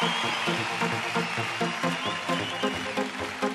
フフフフ。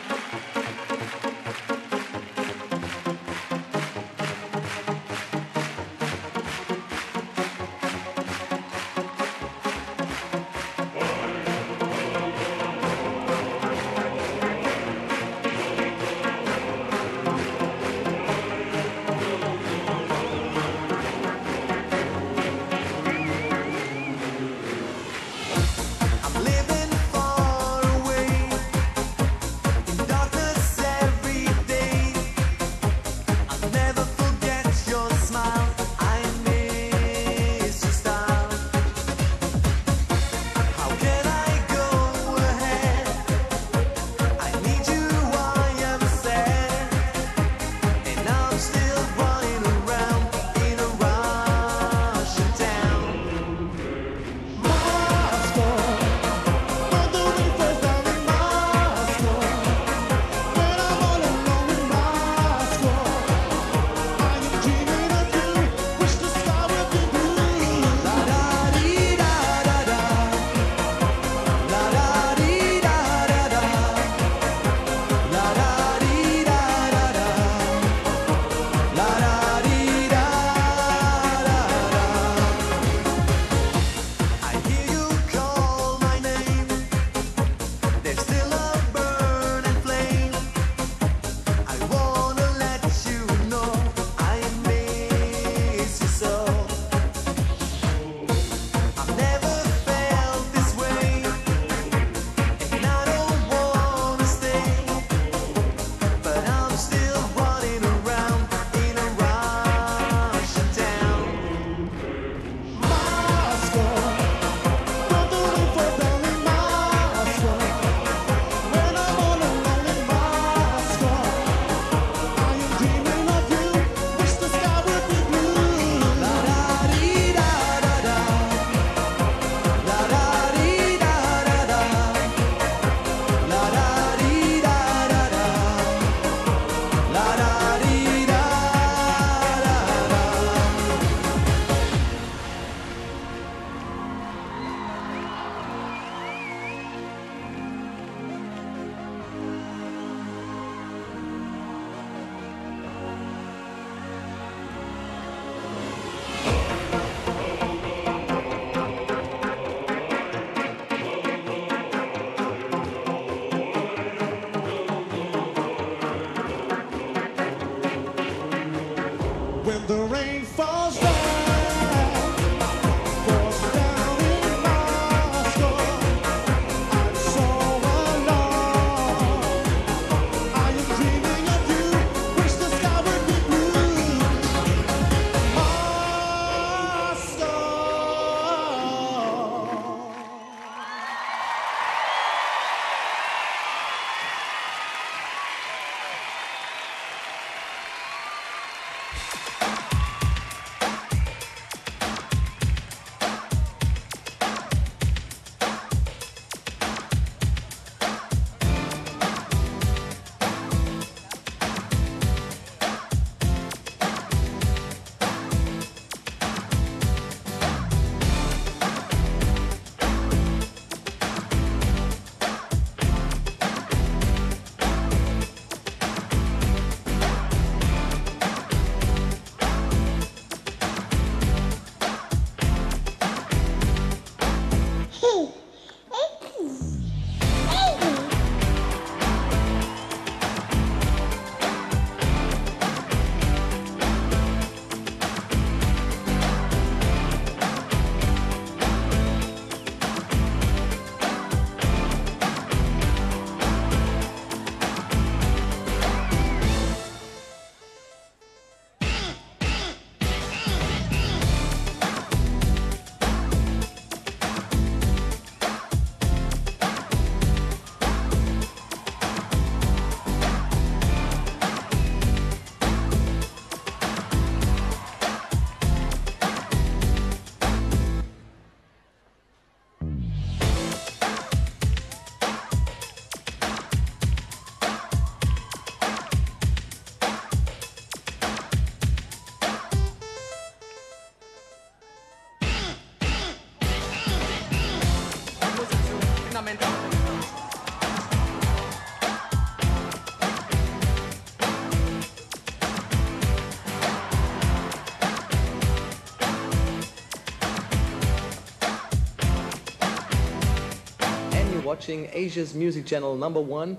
Watching Asia's music channel number one,